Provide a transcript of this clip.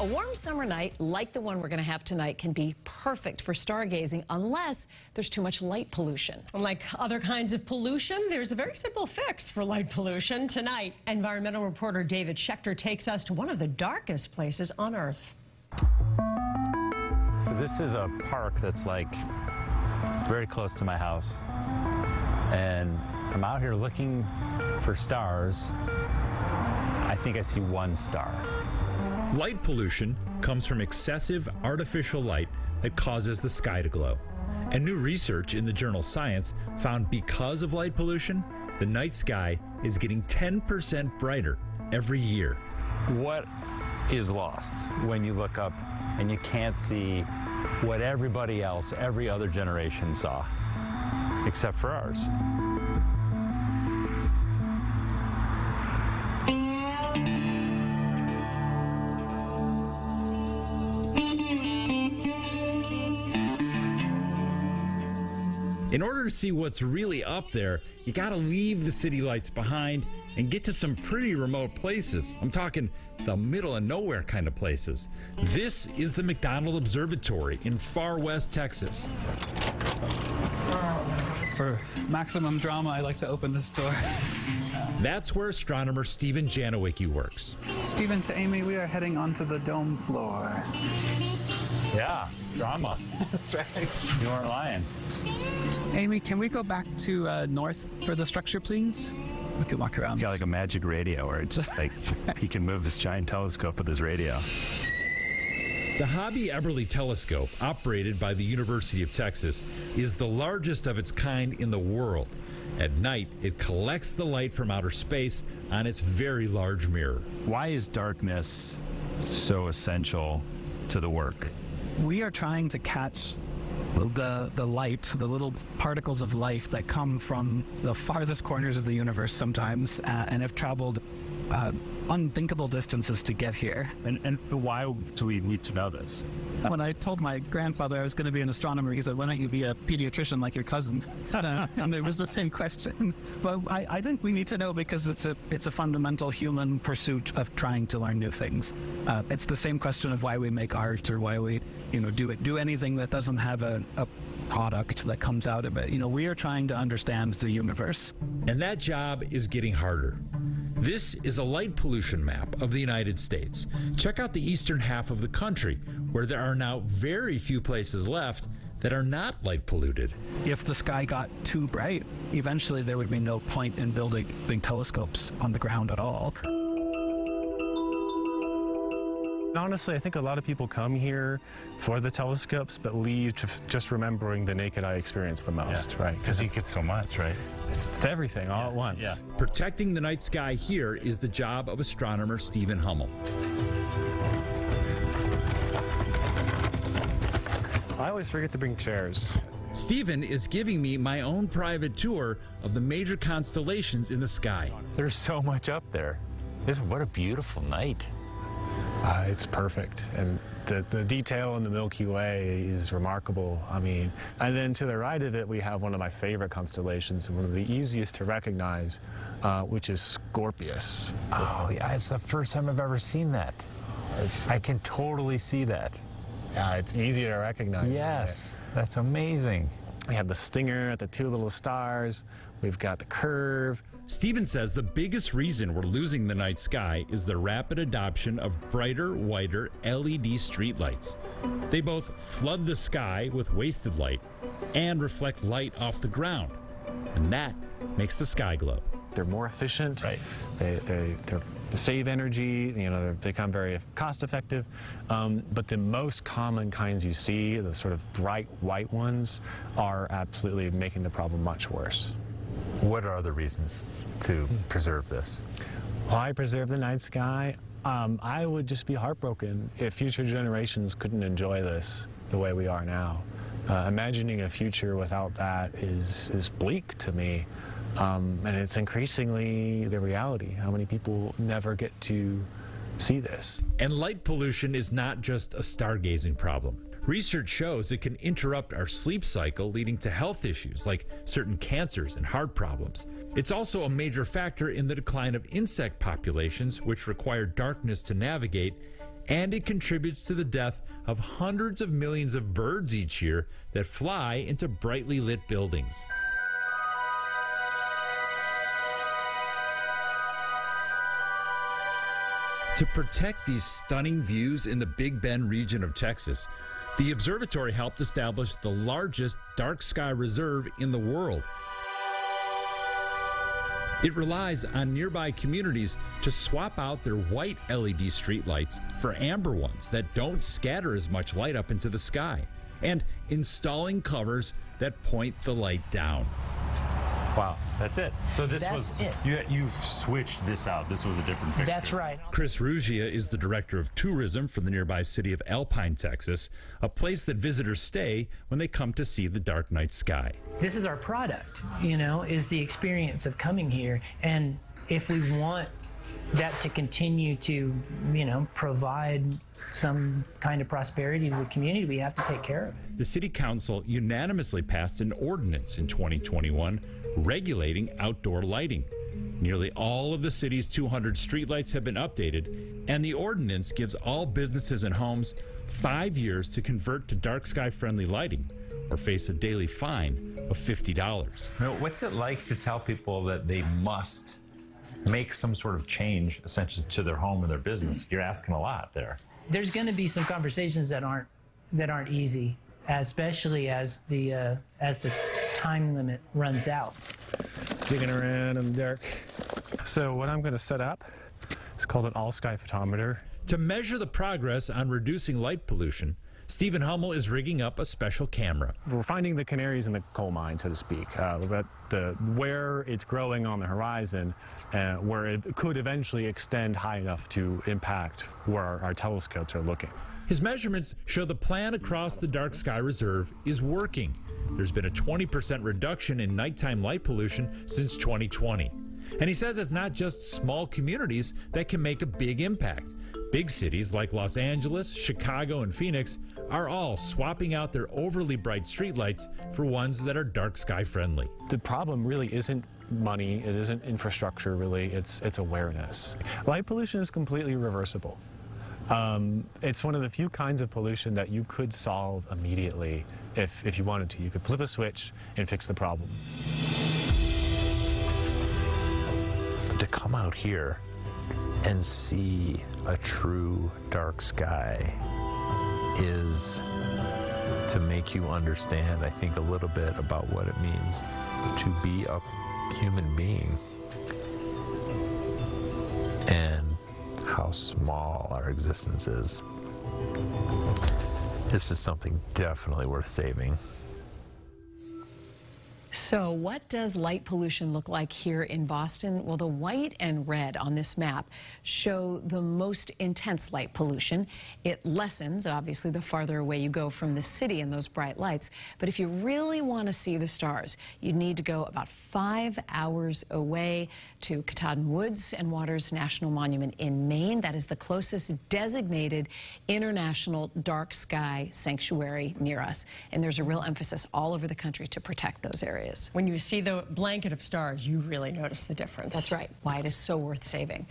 A warm summer night like the one we're going to have tonight can be perfect for stargazing unless there's too much light pollution. Like other kinds of pollution, there's a very simple fix for light pollution. Tonight, environmental reporter David Schechter takes us to one of the darkest places on Earth. So this is a park that's like very close to my house. And I'm out here looking for stars. I think I see one star. Light pollution comes from excessive artificial light that causes the sky to glow. And new research in the journal Science found because of light pollution, the night sky is getting 10% brighter every year. What is lost when you look up and you can't see what everybody else, every other generation saw, except for ours? Mm. In order to see what's really up there, you gotta leave the city lights behind and get to some pretty remote places. I'm talking the middle of nowhere kind of places. This is the McDonald Observatory in far west Texas. For maximum drama, I like to open this door. That's where astronomer Stephen Janowiecki works. Stephen to Amy, we are heading onto the dome floor. Yeah, drama. That's right. You aren't lying. Amy, can we go back to uh, north for the structure, please? We can walk around. He's got like a magic radio where it's just like he can move this giant telescope with his radio. The Hobby Eberly Telescope, operated by the University of Texas, is the largest of its kind in the world. At night, it collects the light from outer space on its very large mirror. Why is darkness so essential to the work? we are trying to catch the the light, the little particles of life that come from the farthest corners of the universe sometimes, uh, and have traveled uh, unthinkable distances to get here. And, and why do we need to know this? When I told my grandfather I was going to be an astronomer, he said, "Why don't you be a pediatrician like your cousin?" Uh, and it was the same question. But I, I think we need to know because it's a it's a fundamental human pursuit of trying to learn new things. Uh, it's the same question of why we make art or why we, you know, do it do anything that doesn't have a, a product that comes out of it. You know, we are trying to understand the universe. And that job is getting harder. This is a light pollution map of the United States. Check out the eastern half of the country, where there are now very few places left that are not light polluted. If the sky got too bright, eventually there would be no point in building big telescopes on the ground at all. Honestly, I think a lot of people come here for the telescopes, but leave to f- just remembering the naked eye experience the most, right? Because you get so much, right? It's everything all at once. yeah. Protecting the night sky here is the job of astronomer Stephen Hummel. I always forget to bring chairs. Stephen is giving me my own private tour of the major constellations in the sky. There's so much up there. This, what a beautiful night. Uh, it's perfect. And the, the detail in the Milky Way is remarkable. I mean, and then to the right of it, we have one of my favorite constellations and one of the easiest to recognize, uh, which is Scorpius. Oh, yeah, it's the first time I've ever seen that. I can totally see that. Yeah, it's easy to recognize. Yes, that's amazing. We have the stinger, at the two little stars. We've got the curve. Stephen says the biggest reason we're losing the night sky is the rapid adoption of brighter, whiter LED streetlights. They both flood the sky with wasted light and reflect light off the ground. And that makes the sky glow. They're more efficient. Right. They, they, they save energy. You know, they become very cost effective. Um, but the most common kinds you see, the sort of bright white ones, are absolutely making the problem much worse. What are the reasons to preserve this? Why preserve the night sky? Um, I would just be heartbroken if future generations couldn't enjoy this the way we are now. Uh, imagining a future without that is, is bleak to me. Um, and it's increasingly the reality. How many people never get to see this? And light pollution is not just a stargazing problem. Research shows it can interrupt our sleep cycle, leading to health issues like certain cancers and heart problems. It's also a major factor in the decline of insect populations, which require darkness to navigate, and it contributes to the death of hundreds of millions of birds each year that fly into brightly lit buildings. To protect these stunning views in the Big Bend region of Texas, the observatory helped establish the largest dark sky reserve in the world. It relies on nearby communities to swap out their white LED streetlights for amber ones that don't scatter as much light up into the sky, and installing covers that point the light down. Wow, that's it. So this That's was it. you. You've switched this out. This was a different fixture. That's right. Chris Ruggia is the director of tourism for the nearby city of Alpine, Texas, a place that visitors stay when they come to see the dark night sky. This is our product, you know, is the experience of coming here. And if we want that to continue to, you know, provide some kind of prosperity to the community, we have to take care of it. The city council unanimously passed an ordinance in 2021 regulating outdoor lighting. Nearly all of the city's 200 streetlights have been updated, and the ordinance gives all businesses and homes five years to convert to dark sky friendly lighting or face a daily fine of $50. Now, what's it like to tell people that they must make some sort of change, essentially, to their home and their business? You're asking a lot there. There's going to be some conversations that aren't that aren't easy, especially as the uh, as the time limit runs out. digging around in the dark. So what I'm going to set up is called an all sky photometer. To measure the progress on reducing light pollution, Stephen Hummel is rigging up a special camera. We're finding the canaries in the coal mine, so to speak. Uh, that the where it's growing on the horizon, uh, where it could eventually extend high enough to impact where our, our telescopes are looking. His measurements show the plan across the dark sky reserve is working. There's been a 20% reduction in nighttime light pollution since 2020. And he says it's not just small communities that can make a big impact. Big cities like Los Angeles, Chicago, and Phoenix are all swapping out their overly bright streetlights for ones that are dark sky friendly. The problem really isn't money, it isn't infrastructure really, it's, it's awareness. Light pollution is completely reversible. Um, it's one of the few kinds of pollution that you could solve immediately if, if you wanted to. You could flip a switch and fix the problem. to come out here and see a true dark sky is to make you understand, I think, a little bit about what it means to be a human being and how small our existence is. This is something definitely worth saving. So, what does light pollution look like here in Boston? Well, the white and red on this map show the most intense light pollution. It lessens, obviously, the farther away you go from the city and those bright lights. But if you really want to see the stars, you need to go about five hours away to Katahdin Woods and Waters National Monument in Maine. That is the closest designated international dark sky sanctuary near us. And there's a real emphasis all over the country to protect those areas. When you see the blanket of stars, you really notice the difference. That's right. Why it is so worth saving.